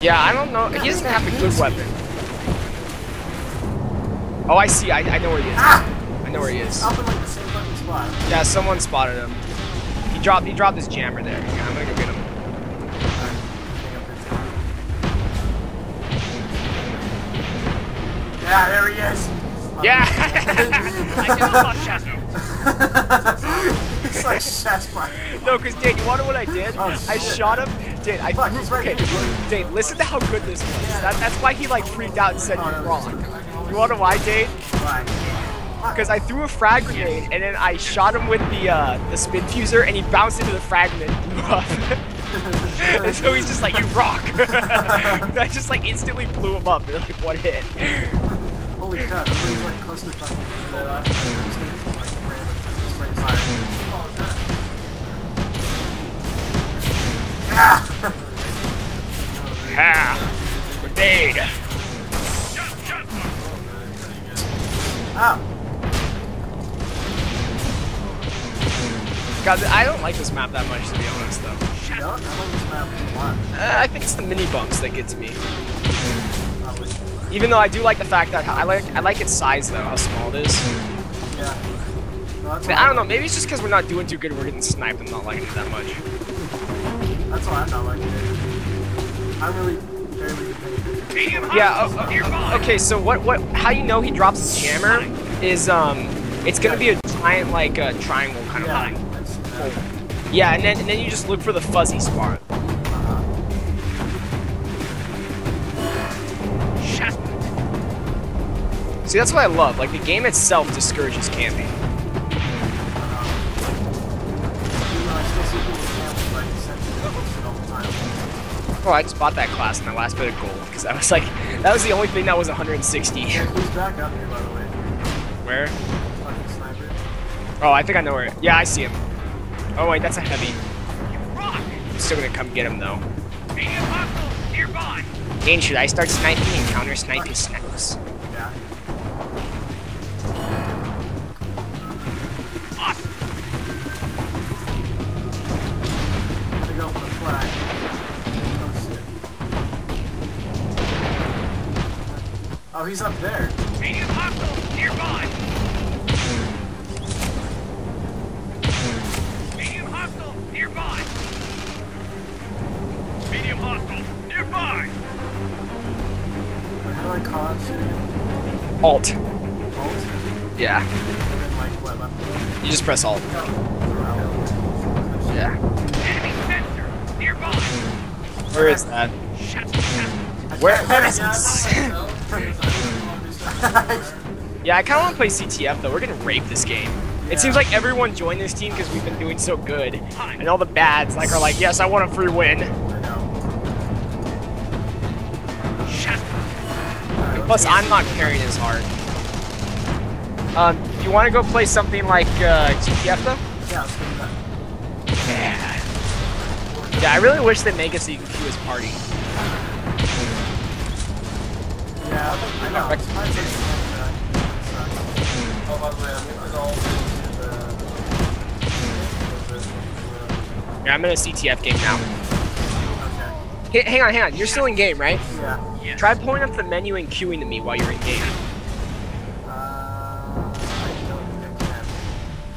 Yeah, I don't know. He doesn't have a good weapon. Oh, I see. I, I know where he is. Ah! I know where he is. Up in like the same fucking spot. Yeah, someone spotted him. He dropped. He dropped his jammer there. Yeah, I'm gonna go get him. Yeah, there he is. Yeah. I just saw Shadow. it's like no, because Dane, you wanna what I did? Oh, I shot him. Dane, I Fuck, he's okay. Dane, listen to how good this was. That, that's why he like freaked out and said Oh, you're wrong. You wanna know why, Dave? Because I threw a frag grenade and then I shot him with the uh, the spinfusor and he bounced into the fragment and blew up. and so he's just like, you rock. that just like instantly blew him up in like one hit. Holy crap, like close to the Yeah! Ha! Grenade! Ow! God, I don't like this map that much to be honest though. You I love this map a lot. Uh, I think it's the mini bumps that gets me. Even though I do like the fact that I like I like its size though, how small it is. Yeah. No, I don't know, maybe it's just because we're not doing too good, we're getting sniped and not liking it that much. That's why I'm not liking it. I really barely pay attention. Yeah. Oh, oh, okay. So what? What? How you know he drops his jammer is um, it's gonna be a giant like uh, triangle kind of Yeah, line. I've. Yeah, and then and then you just look for the fuzzy spot. Uh-huh. See, that's what I love. Like the game itself discourages camping. Oh, I just bought that class in my last bit of gold because I was like, that was the only thing that was 160. Yeah, who's back up here, by the way? Where? Oh, I think I know where. Yeah, I see him. Oh wait, that's a heavy. Rock. I'm still gonna come get him though. Medium. Dane, should I start sniping and counter sniping snipes? Oh, he's up there. Medium hostiles nearby. Medium hostile nearby. Medium hostile nearby. How do I call out? Alt. Alt? Yeah. Like what left? You just press Alt. Oh, yeah. Enemy sensor nearby. Where is that? Shadow. Shadow. Where? Where is Yeah, this? Yeah, I kind of want to play CTF though. We're gonna rape this game. It seems like everyone joined this team because we've been doing so good, and all the bads like are like, yes, I want a free win. I know. Shadow. Alright, Plus, I'm not carrying as hard. Um, you want to go play something like uh, CTF though? Yeah, let's do that. Yeah. Yeah, I really wish they make it so you can queue his party. I know. It's hard to explain that. It sucks. Oh, by the way, I'm gonna all Yeah, I'm in a CTF game now. Okay. Hang on, hang on. You're still in game, right? Yeah. Yes. Try pulling up the menu and queuing to me while you're in game. Uh, I don't think I can.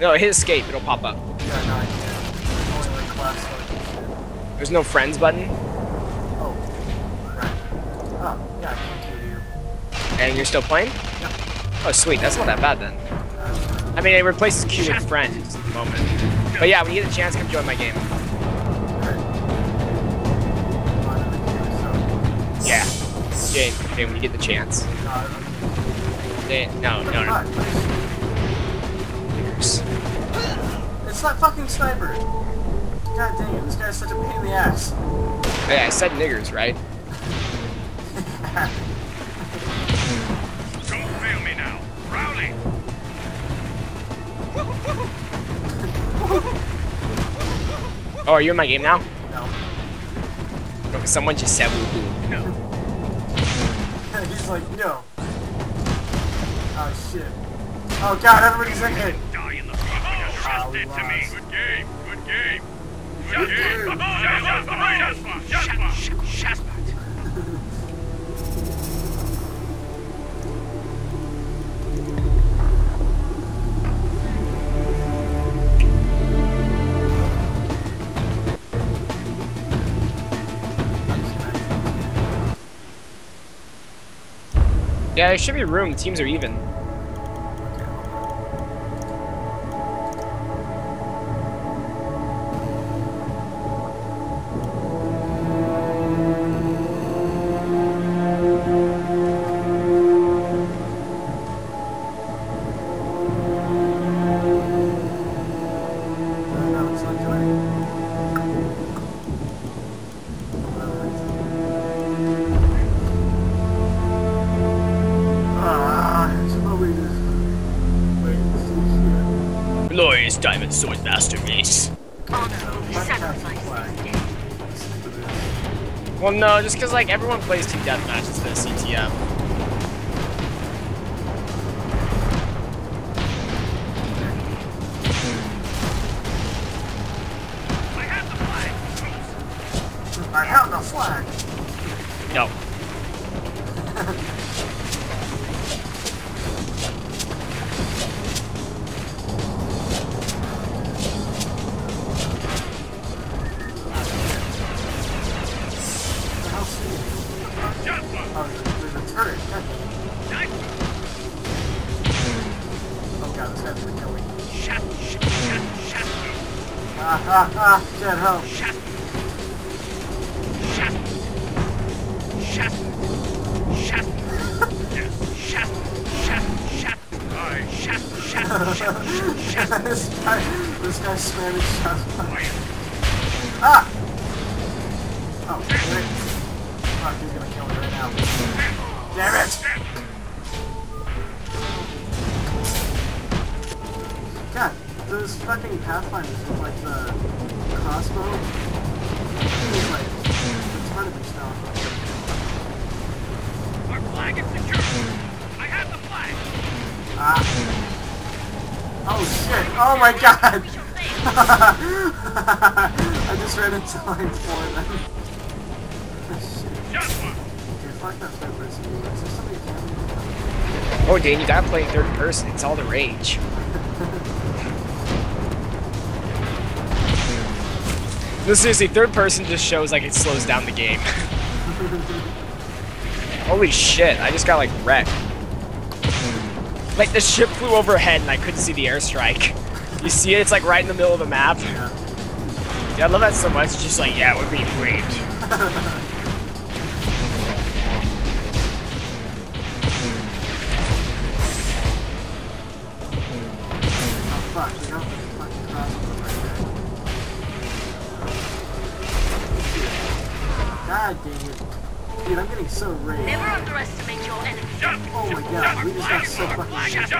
No, hit escape. It'll pop up. Yeah, no, I can't. Only like class like shit. There's no friends button, and you're still playing. Yeah. Oh, sweet. That's not that bad then. I mean, it replaces queue with friends at the moment. But yeah, when you get a chance, come join my game. Right. I'm in the queue, so. Yeah. Jane, Jane, when you get the chance. No, Jane, no, no, no. Niggers. It's that fucking sniper. God dang it, this guy's such a pain in the ass. Hey, I said niggers, right? Oh, are you in my game now? no. Okay, someone just said woohoo. No. He's like, no. Oh shit. Oh god, everybody's in here. Die in the process. Ah, we Yeah, there should be room. Teams are even. Diamond Sword Master Race. Well, no, just because like everyone plays team deathmatch instead of CTM. Ah, ah, Jed, help. shut. Shut. Shut. Shut. Shut. Shut. Shut. I shut, shut, shut, shut. this guy, this guy's spamming. Quiet. Ah! Oh, wait. Fuck, he's gonna kill me right now. Damn it! God, those fucking Pathfinders with like the It's like retardedly strong. Our flag is secure. I have the flag. Ah. Oh shit! Oh my god! I just ran into like four of them. Oh, Dane, you gotta play third person. It's all the rage. No, seriously, third person just shows like it slows down the game. Holy shit, I just got like wrecked. Like the ship flew overhead and I couldn't see the airstrike. You see it? It's like right in the middle of the map. Yeah. I love that so much. It's just like, yeah, we're being raped. Dude, I'm getting so raged. Never underestimate your enemy. Just. Oh my god, we just got so fucking Flag shit.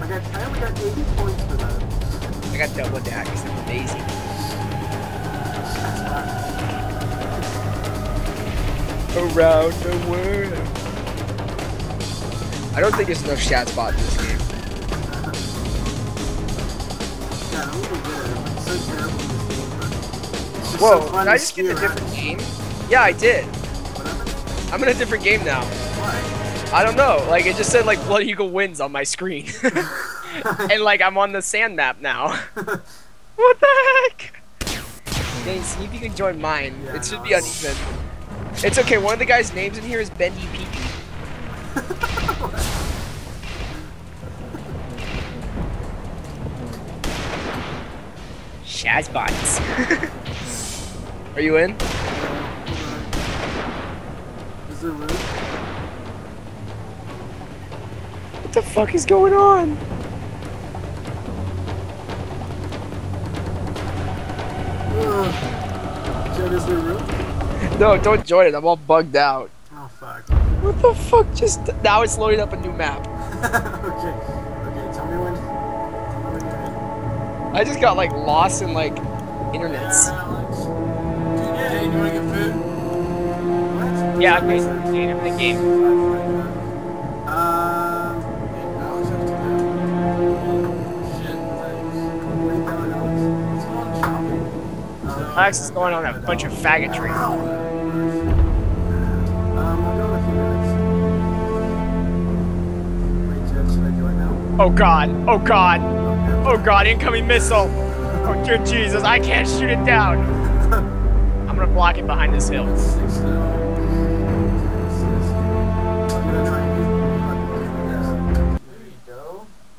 I got, I only got 80 points for that. I got double attacks. They're amazing. Around the world. I don't think there's enough chat spot in this game. Yeah, I'm really good at it. I'm so terrible at this game, but it's just Whoa, so did I just get a different game? Yeah, I did. I'm in a different game now. Why? I don't know. Like it just said like Blood Eagle wins on my screen, and like I'm on the sand map now. what the heck? Dang, see if you can join mine. Yeah, it should no, be uneven. It's okay. One of the guys' names in here is Bendy Peepee. Shazbots. Are you in? Is there room? What the fuck is going on? Ugh. Jed, is there room? No, don't join it. I'm all bugged out. Oh fuck. What the fuck? Just now it's loading up a new map. okay. Okay, I just got like lost in like internets. Yeah, okay. that? Game, the game. Alex, is going on a bunch of faggotry. Oh god. Oh god. Oh god, incoming missile! Oh dear Jesus, I can't shoot it down! I'm gonna block it behind this hill.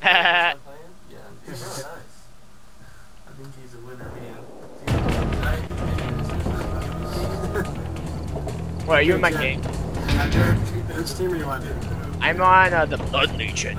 Wait, are you in my game? Which team are you on? I'm on uh, the Blood Legion.